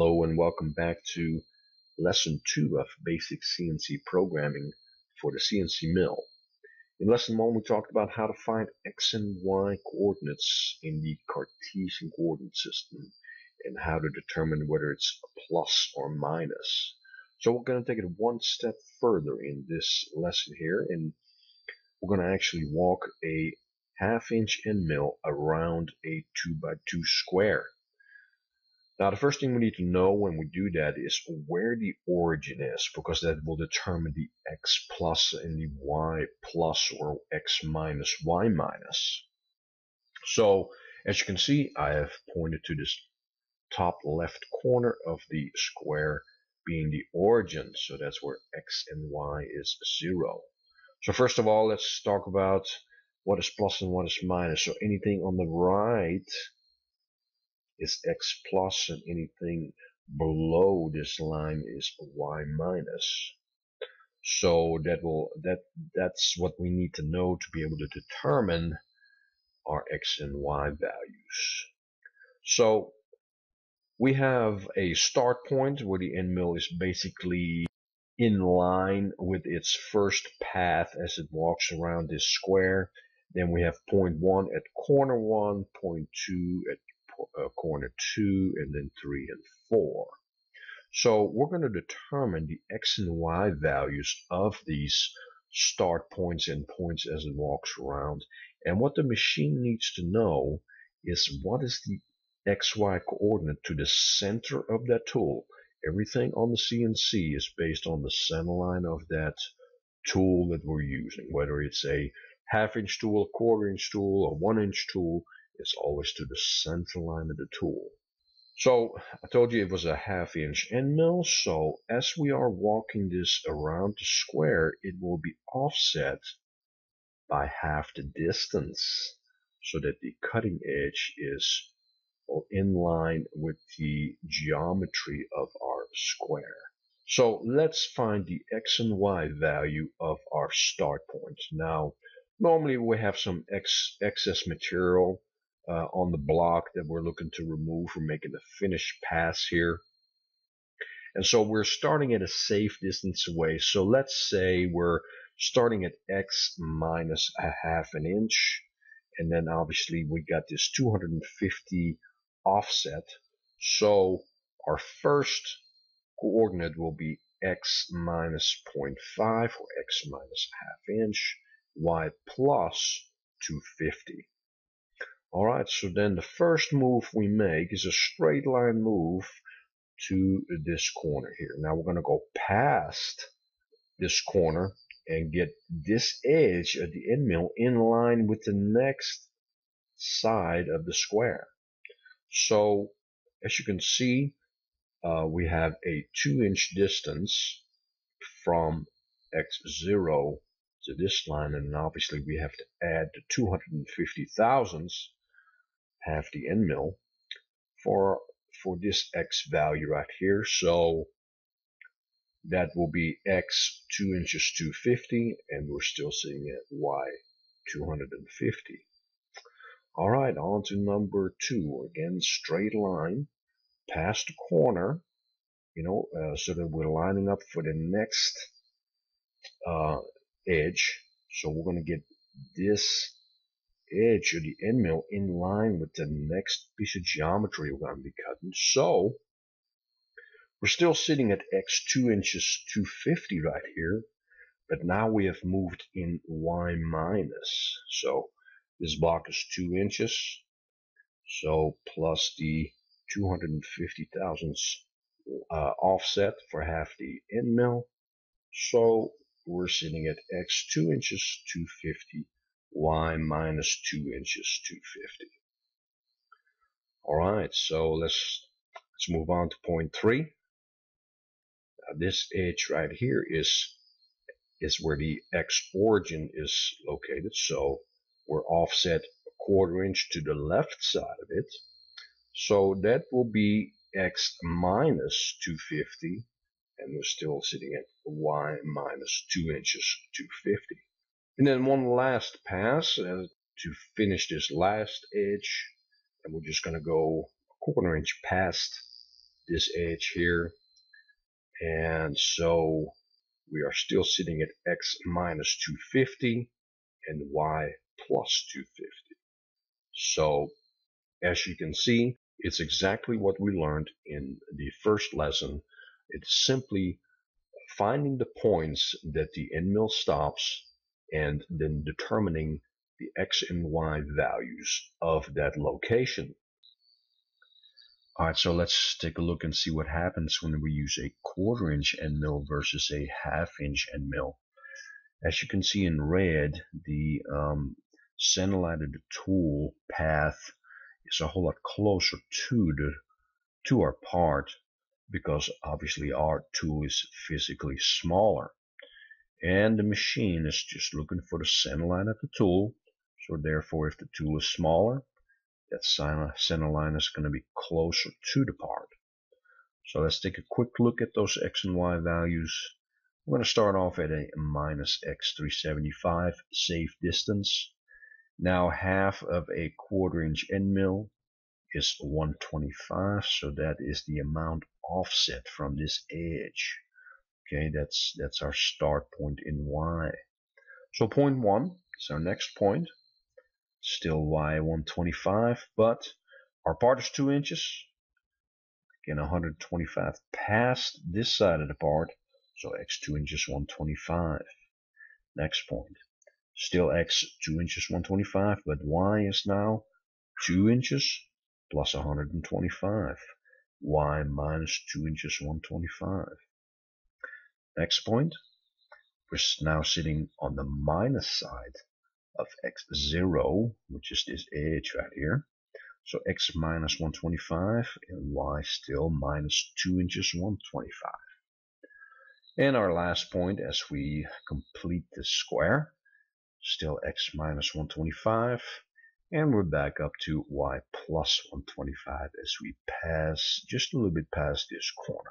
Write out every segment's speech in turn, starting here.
Hello and welcome back to lesson 2 of basic CNC programming for the CNC mill. In lesson 1 we talked about how to find x and y coordinates in the Cartesian coordinate system and how to determine whether it's a plus or minus. So we're going to take it one step further in this lesson here and we're going to actually walk a half inch end mill around a 2 by 2 square. Now, the first thing we need to know when we do that is where the origin is, because that will determine the x plus and the y plus or x minus y minus. So, as you can see, I have pointed to this top left corner of the square being the origin. So that's where x and y is 0. So first of all, let's talk about what is plus and what is minus. So anything on the right is x plus and anything below this line is y minus. So that will that that's what we need to know to be able to determine our x and y values. So we have a start point where the end mill is basically in line with its first path as it walks around this square. Then we have point one at corner one, point two at uh, corner 2 and then 3 and 4. So we're going to determine the x and y values of these start points and points as it walks around. And what the machine needs to know is what is the xy coordinate to the center of that tool. Everything on the CNC is based on the center line of that tool that we're using, whether it's a half inch tool, a quarter inch tool, a one inch tool, is always to the center line of the tool. So I told you it was a half inch end mill. So as we are walking this around the square, it will be offset by half the distance so that the cutting edge is in line with the geometry of our square. So let's find the x and y value of our start point. Now, normally we have some ex excess material uh, on the block that we're looking to remove. We're making a finish pass here. And so we're starting at a safe distance away. So let's say we're starting at x minus a half an inch. And then obviously we got this 250 offset. So our first coordinate will be x minus 0.5 or x minus a half inch, y plus 250. Alright, so then the first move we make is a straight line move to this corner here. Now we're going to go past this corner and get this edge of the end mill in line with the next side of the square. So as you can see, uh, we have a two inch distance from x0 to this line and obviously we have to add the 250 thousandths have the end mill for for this x value right here. So that will be x 2 inches 250 and we're still seeing it y 250. All right, on to number two. Again, straight line past the corner, you know, uh, so that we're lining up for the next uh, edge. So we're going to get this edge of the end mill in line with the next piece of geometry we're going to be cutting. So we're still sitting at x 2 inches 250 right here, but now we have moved in y minus. So this block is 2 inches, so plus the 250 thousandths uh, offset for half the end mill. So we're sitting at x 2 inches 250 y minus 2 inches 250. Alright, so let's, let's move on to point 3. Now this edge right here is, is where the x origin is located, so we're offset a quarter inch to the left side of it. So that will be x minus 250, and we're still sitting at y minus 2 inches 250. And then one last pass uh, to finish this last edge. And we're just going to go a quarter inch past this edge here. And so we are still sitting at x minus 250 and y plus 250. So as you can see, it's exactly what we learned in the first lesson. It's simply finding the points that the end mill stops and then determining the x and y values of that location. Alright, so let's take a look and see what happens when we use a quarter inch end mill versus a half inch end mill. As you can see in red, the um, center line of the tool path is a whole lot closer to the to our part because obviously our tool is physically smaller and the machine is just looking for the center line of the tool. So therefore if the tool is smaller that center line is going to be closer to the part. So let's take a quick look at those x and y values. We're going to start off at a minus x375 safe distance. Now half of a quarter inch end mill is 125 so that is the amount offset from this edge okay that's that's our start point in y. So point one is our next point. Still y 125 but our part is two inches. Again 125 past this side of the part so x 2 inches 125 next point. Still x 2 inches 125 but y is now 2 inches plus 125 y minus 2 inches 125 next point we're now sitting on the minus side of x0 which is this edge right here so x minus 125 and y still minus 2 inches 125 and our last point as we complete the square still x minus 125 and we're back up to y plus 125 as we pass just a little bit past this corner.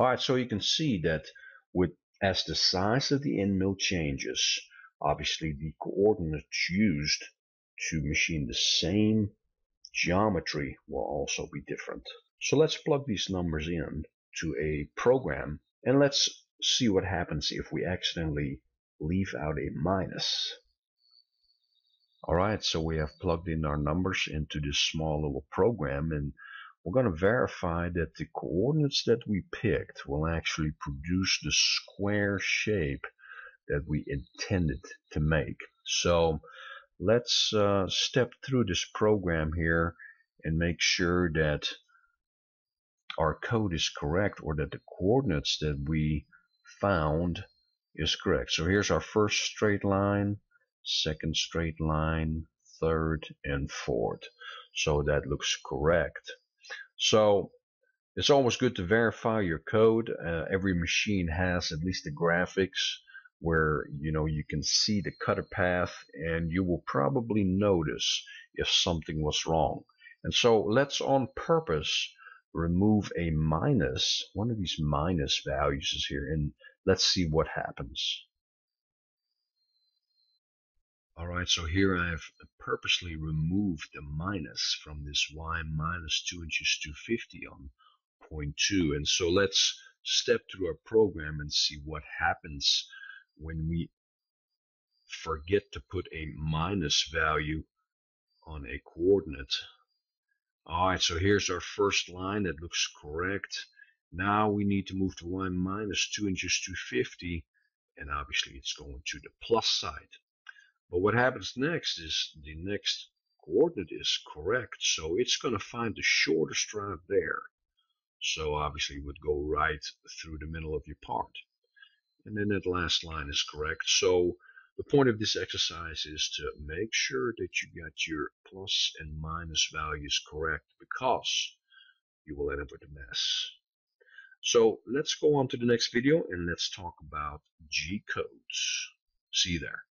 Alright, so you can see that with as the size of the end mill changes, obviously the coordinates used to machine the same geometry will also be different. So let's plug these numbers in to a program and let's see what happens if we accidentally leave out a minus. Alright, so we have plugged in our numbers into this small little program and we're going to verify that the coordinates that we picked will actually produce the square shape that we intended to make. So let's uh, step through this program here and make sure that our code is correct or that the coordinates that we found is correct. So here's our first straight line second straight line, third and fourth. So that looks correct. So it's always good to verify your code. Uh, every machine has at least the graphics where you know you can see the cutter path and you will probably notice if something was wrong. And so let's on purpose remove a minus, one of these minus values is here, and let's see what happens. Alright, so here I've purposely removed the minus from this y minus 2 inches 250 on point 2. And so let's step through our program and see what happens when we forget to put a minus value on a coordinate. Alright, so here's our first line that looks correct. Now we need to move to y minus 2 inches 250 and obviously it's going to the plus side. But what happens next is the next coordinate is correct. So it's going to find the shortest route there. So obviously it would go right through the middle of your part. And then that last line is correct. So the point of this exercise is to make sure that you got your plus and minus values correct because you will end up with a mess. So let's go on to the next video and let's talk about G codes. See you there.